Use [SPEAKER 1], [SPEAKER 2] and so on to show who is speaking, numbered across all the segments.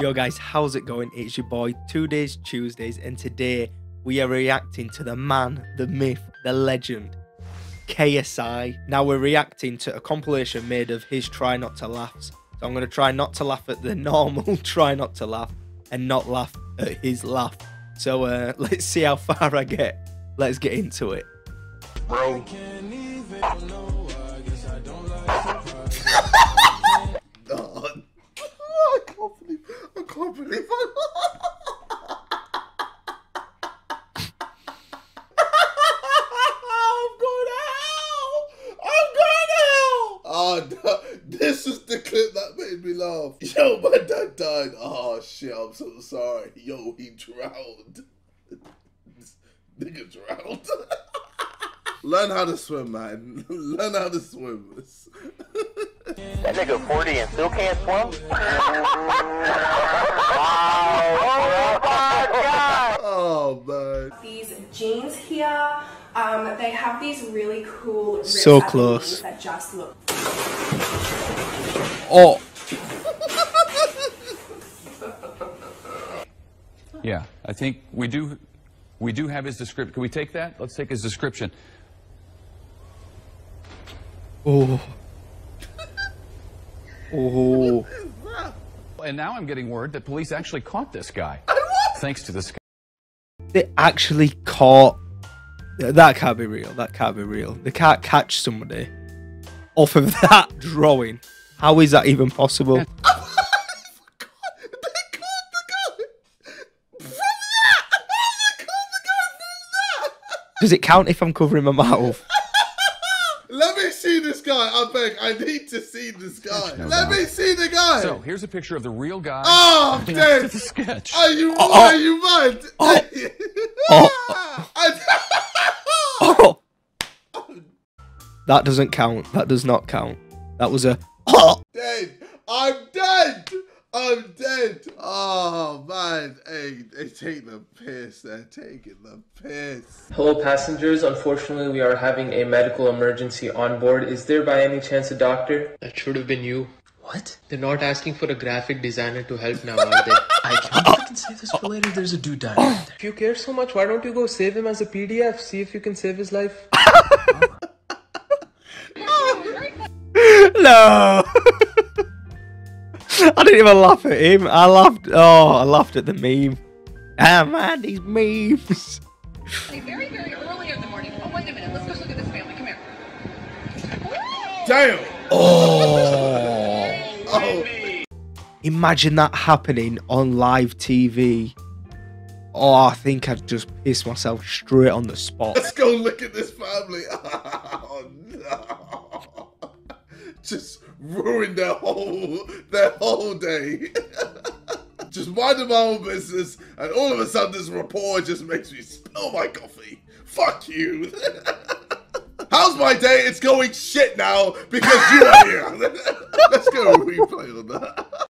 [SPEAKER 1] Yo guys, how's it going? It's your boy, Two Days Tuesdays, and today we are reacting to the man, the myth, the legend, KSI. Now we're reacting to a compilation made of his Try Not to Laughs. So I'm going to try not to laugh at the normal Try Not to Laugh and not laugh at his laugh. So uh, let's see how far I get. Let's get into it.
[SPEAKER 2] Bro.
[SPEAKER 3] I'm so sorry. Yo, he drowned. nigga drowned. Learn how to swim, man. Learn how to swim.
[SPEAKER 2] that nigga 40 and still can't swim?
[SPEAKER 3] oh, man.
[SPEAKER 4] These jeans here, um, they have these really cool
[SPEAKER 1] so close
[SPEAKER 4] that just look.
[SPEAKER 1] Oh.
[SPEAKER 5] Yeah, I think we do. We do have his description. Can we take that? Let's take his description.
[SPEAKER 1] Oh. oh.
[SPEAKER 5] And now I'm getting word that police actually caught this guy. Thanks to this guy.
[SPEAKER 1] They actually caught. That can't be real. That can't be real. They can't catch somebody off of that drawing. How is that even possible? Does it count if I'm covering my mouth?
[SPEAKER 3] Let me see this guy. I beg. I need to see this guy. No Let doubt. me see the guy.
[SPEAKER 5] So here's a picture of the real guy.
[SPEAKER 3] Oh, I'm dead.
[SPEAKER 5] the sketch.
[SPEAKER 3] Are you? Oh, oh. Are you mad? Oh.
[SPEAKER 1] oh. oh. That doesn't count. That does not count. That was a. Oh.
[SPEAKER 3] Dead. I'm dead. Oh man, hey, they take the piss. They're taking the piss.
[SPEAKER 6] Hello, passengers. Unfortunately, we are having a medical emergency on board. Is there by any chance a doctor?
[SPEAKER 7] That should have been you.
[SPEAKER 6] What?
[SPEAKER 7] They're not asking for a graphic designer to help now, are they?
[SPEAKER 6] I can fucking save this for later. There's a dude dying right there.
[SPEAKER 7] If you care so much, why don't you go save him as a PDF? See if you can save his life.
[SPEAKER 1] no. I didn't even laugh at him. I laughed. Oh, I laughed at the meme. Ah, man, these memes.
[SPEAKER 8] Very, very early in the morning. Oh, wait a minute. Let's go look at this family. Come here.
[SPEAKER 3] Damn.
[SPEAKER 1] Oh. oh. Imagine that happening on live TV. Oh, I think I'd just piss myself straight on the spot.
[SPEAKER 3] Let's go look at this family. Oh, no. Just ruined their whole their whole day. just minding my own business, and all of a sudden this report just makes me spill my coffee. Fuck you. How's my day? It's going shit now because you are here. Let's go replay on that.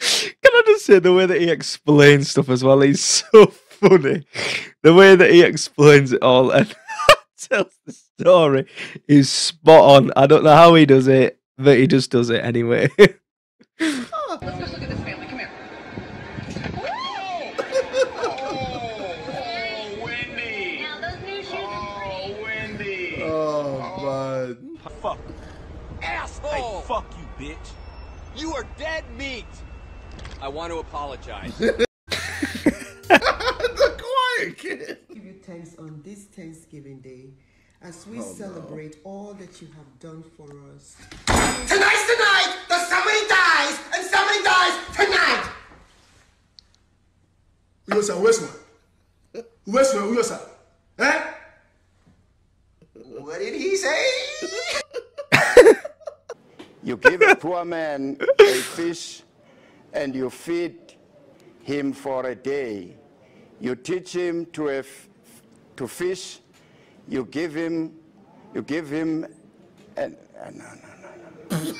[SPEAKER 1] Can I just say the way that he explains stuff as well? He's so funny. The way that he explains it all and tells the story is spot on. I don't know how he does it but he just does it anyway.
[SPEAKER 8] oh, let's just look at this family. Come here.
[SPEAKER 2] oh, Wendy. Now those new shoes oh, Wendy.
[SPEAKER 3] Oh, man.
[SPEAKER 2] Fuck. Asshole. Hey, fuck you, bitch. You are dead meat. I want to apologize.
[SPEAKER 3] the quiet kid.
[SPEAKER 9] Give you thanks on this Thanksgiving Day as we oh, celebrate no. all that you have done for us.
[SPEAKER 10] Tonight's the night that somebody dies, and somebody dies tonight.
[SPEAKER 11] Uyosa, where's one? Where's one, Uyosa? Eh?
[SPEAKER 10] What did he say?
[SPEAKER 12] you give a poor man a fish and you feed him for a day. You teach him to, to fish you give him, you give him, and uh, no, no, no, no.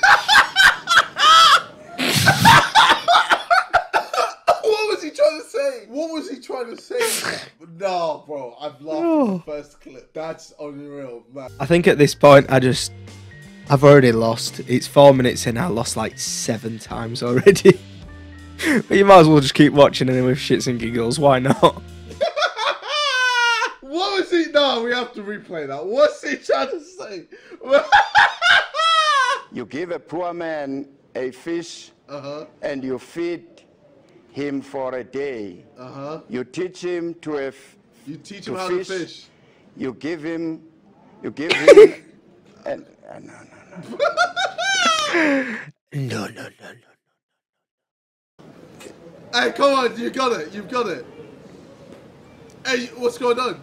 [SPEAKER 3] what was he trying to say? What was he trying to say? no, bro, I've laughed oh. at the first clip. That's unreal, man.
[SPEAKER 1] I think at this point, I just, I've already lost. It's four minutes in. I lost like seven times already. But you might as well just keep watching anyway with shits and giggles. Why not?
[SPEAKER 3] What was he? No, we have to replay that. What's he trying to say?
[SPEAKER 12] You give a poor man a fish
[SPEAKER 3] Uh-huh.
[SPEAKER 12] and you feed him for a day.
[SPEAKER 3] Uh-huh.
[SPEAKER 12] You teach him to a
[SPEAKER 3] You teach him how to fish.
[SPEAKER 12] You give him, you give him, and, uh, no, no, no.
[SPEAKER 1] No, no, no, no.
[SPEAKER 3] Hey, come on, you got it. You've got it. Hey, what's going on?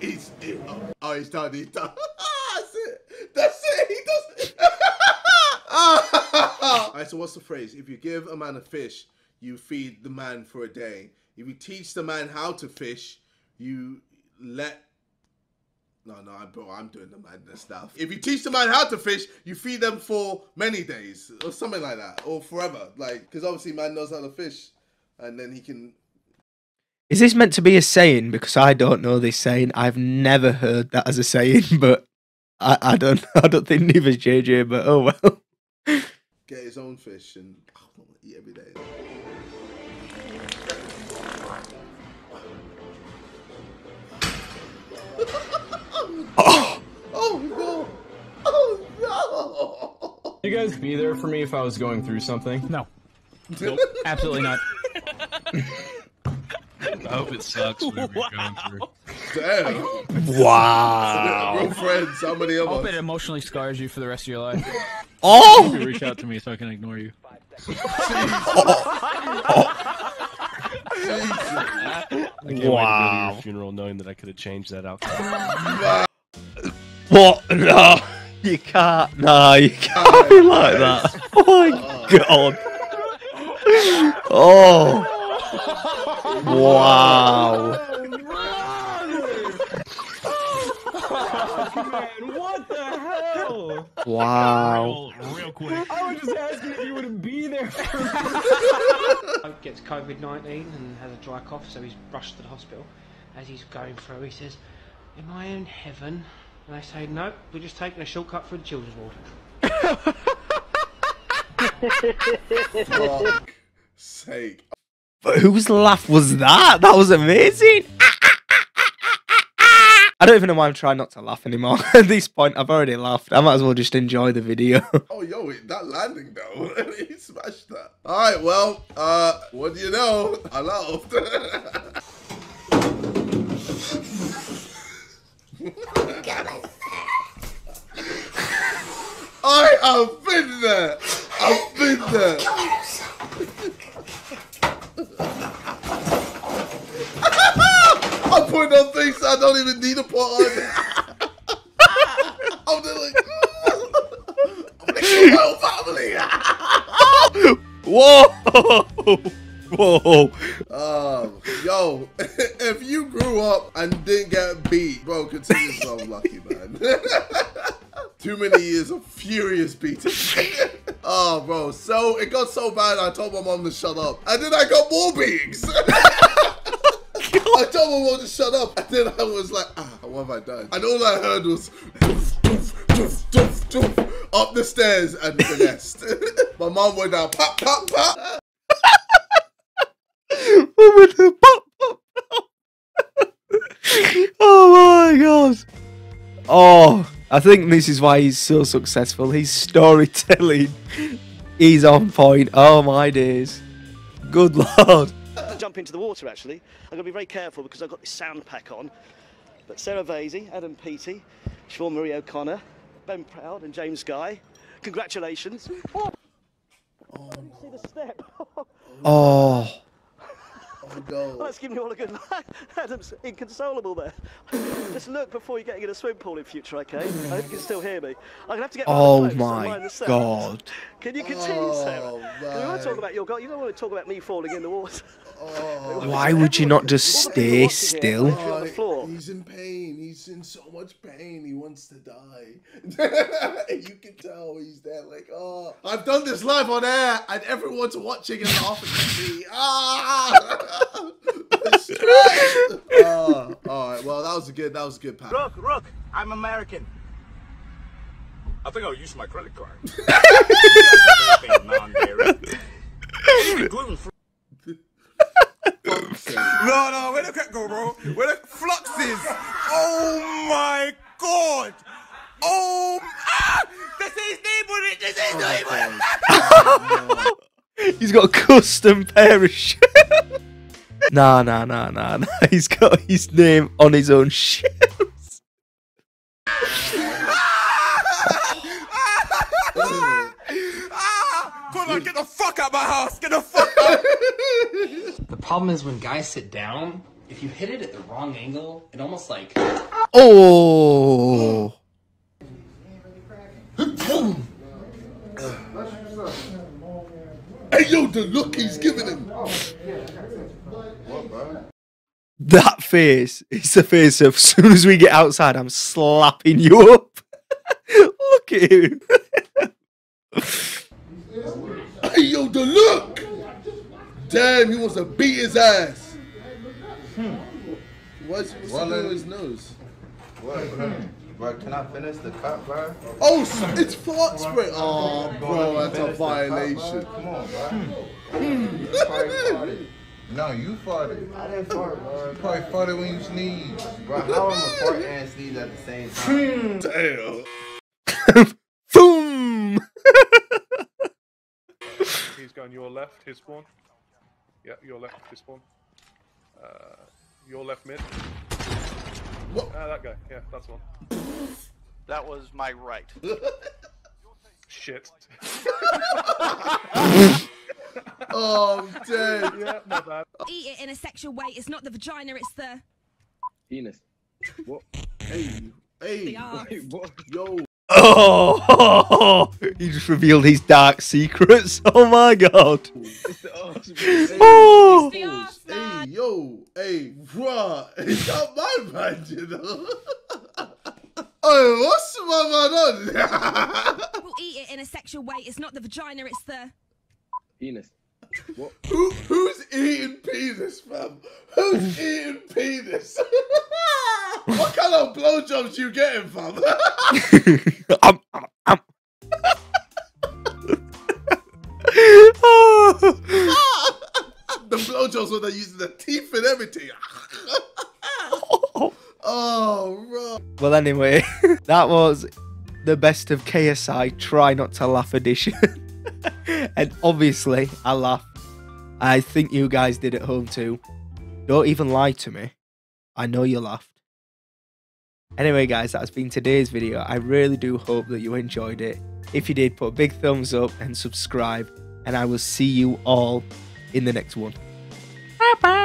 [SPEAKER 3] He's he, oh, oh, he's done. He's done. That's it. That's it. He does. All right. So what's the phrase? If you give a man a fish, you feed the man for a day. If you teach the man how to fish, you let. No, no, I'm, bro, I'm doing the madness stuff. If you teach the man how to fish, you feed them for many days or something like that, or forever. Like, because obviously, man knows how to fish, and then he can
[SPEAKER 1] Is this meant to be a saying? Because I don't know this saying. I've never heard that as a saying, but I, I don't I don't think neither's JJ, but oh well.
[SPEAKER 3] get his own fish and oh, eat every day.
[SPEAKER 1] Oh,
[SPEAKER 3] oh no! Oh no!
[SPEAKER 13] You guys be there for me if I was going through something?
[SPEAKER 14] No. Nope, absolutely not.
[SPEAKER 15] I hope it sucks whatever you're going through.
[SPEAKER 3] Damn.
[SPEAKER 1] Wow.
[SPEAKER 3] Real friends, how many of
[SPEAKER 14] I hope
[SPEAKER 3] us?
[SPEAKER 14] it emotionally scars you for the rest of your life.
[SPEAKER 1] Oh!
[SPEAKER 15] Maybe reach out to me so I can ignore you.
[SPEAKER 16] I can't wait to go to your funeral knowing that I could have changed that outcome.
[SPEAKER 1] What? No, you can't. No, you can't be like that. Oh my god. Oh. Wow.
[SPEAKER 13] Man, what the hell?
[SPEAKER 1] Wow.
[SPEAKER 15] Real quick.
[SPEAKER 13] I was just asking if you would be there for me.
[SPEAKER 17] gets COVID 19 and has a dry cough, so he's rushed to the hospital. As he's going through, he says, Am I in heaven? And they say, No, we're just taking a shortcut through the children's ward.
[SPEAKER 3] Fuck sake.
[SPEAKER 1] But whose laugh was that? That was amazing. I don't even know why I'm trying not to laugh anymore. At this point, I've already laughed. I might as well just enjoy the video.
[SPEAKER 3] Oh, yo, that landing though. he smashed that. All right, well, uh, what do you know? I laughed. I have been there. I've been there. Putting on things I don't even need to put on. I'm just like, I'm making my own family.
[SPEAKER 1] Whoa! Whoa!
[SPEAKER 3] Um, yo, if you grew up and didn't get beat, bro, consider yourself lucky, man. Too many years of furious beating. oh, bro, so it got so bad. I told my mom to shut up, and then I got more beatings. I told my mom to shut up, and then I was like, ah, what have I done? And all I heard was doof, doof, doof, doof, doof, up the stairs and the nest. my mom went down, pop, pop, pop.
[SPEAKER 1] oh my god. Oh, I think this is why he's so successful. His storytelling is on point. Oh my days. Good lord.
[SPEAKER 18] Jump into the water actually. I'm going to be very careful because I've got this sound pack on. But Sarah Vasey, Adam Peaty, Siobhan-Marie O'Connor, Ben Proud and James Guy, congratulations. Oh, I didn't see the step.
[SPEAKER 1] Oh.
[SPEAKER 3] No.
[SPEAKER 18] Well, that's giving you all a good laugh. Adam's inconsolable there. Just look before you're getting in a swim pool in future, okay? I hope you can still hear me. I'm going to have to get
[SPEAKER 1] Oh
[SPEAKER 18] rather close, so
[SPEAKER 1] my
[SPEAKER 18] the
[SPEAKER 1] god.
[SPEAKER 18] Can you continue,
[SPEAKER 3] Oh,
[SPEAKER 18] Sarah? We want to talk about your goal. You don't want to talk about me falling in the water.
[SPEAKER 1] Why would you not just stay still?
[SPEAKER 3] Oh, He's in pain. He's in so much pain. He wants to die. you can tell he's there, like, oh, I've done this live on air, and everyone's watching and laughing at me. Ah, Stress. oh, all right. Well, that was a good. That was a good pass.
[SPEAKER 10] Rook, Rook, I'm American. I think I'll use my credit card. Non-dairy. Gluten free. No, no, where the cat go, bro? Where the flux is? Oh my god! Oh, ah! This is neighborhood. This is neighborhood.
[SPEAKER 1] He's got a custom pair of shoes. Nah, nah, nah, nah, nah. He's got his name on his own shoes.
[SPEAKER 10] Come on, get the fuck out my house. Get the fuck out.
[SPEAKER 19] The problem is when guys sit down, if you hit it at the wrong angle, it almost like.
[SPEAKER 1] Oh.
[SPEAKER 3] Hey yo, the look he's giving him.
[SPEAKER 1] That face is the face of as soon as we get outside, I'm slapping you up. Look at him.
[SPEAKER 3] Hey yo, the look. Damn, he wants to beat his ass. Hmm. What's, what's
[SPEAKER 20] Well,
[SPEAKER 3] he doing
[SPEAKER 20] then-
[SPEAKER 3] his nose?
[SPEAKER 20] What? Bro, can I finish the cut, bro?
[SPEAKER 3] Oh, s- it's fart spray. Oh, bro,
[SPEAKER 20] Bro,
[SPEAKER 3] that's a
[SPEAKER 20] finish cut,
[SPEAKER 3] violation.
[SPEAKER 20] Come on, bro. Hmm. You probably farted. No, you farted. I didn't fart, bro. You probably farted when you sneezed. Bro, how am I fart and sneeze at the same time?
[SPEAKER 3] Damn.
[SPEAKER 1] Boom.
[SPEAKER 21] He's going your left, his spawn. Yeah, your left, his spawn. Uh, your left mid.
[SPEAKER 3] What?
[SPEAKER 21] Ah, that guy. Yeah, that's one.
[SPEAKER 22] That was my right.
[SPEAKER 21] Shit.
[SPEAKER 3] Oh, I'm dead.
[SPEAKER 21] Yeah, not bad.
[SPEAKER 23] Eat it in a sexual way. It's not the vagina, it's the.
[SPEAKER 20] Penis. What?
[SPEAKER 3] Hey, hey,
[SPEAKER 23] The arse.
[SPEAKER 3] yo.
[SPEAKER 1] Oh, he just revealed his dark secrets. Oh my god.
[SPEAKER 3] Hey,
[SPEAKER 1] Oh.
[SPEAKER 3] Hey, yo, hey, bruh, it's not my man, you know. Oh, what's my man on?
[SPEAKER 23] We'll eat it in a sexual way. It's not the vagina, it's the.
[SPEAKER 20] Penis.
[SPEAKER 3] Who, who's eating penis, fam? Who's eating penis? what kind of blowjobs you getting, fam?
[SPEAKER 1] Um, um, um.
[SPEAKER 3] the blowjobs where they're using the teeth and everything. oh, bro.
[SPEAKER 1] Well, anyway, that was the best of KSI Try Not to Laugh edition. and obviously, I laughed. I think you guys did at home too. Don't even lie to me. I know you laughed. Anyway, guys, that's been today's video. I really do hope that you enjoyed it. If you did, put a big thumbs up and subscribe. And I will see you all in the next one. Bye bye.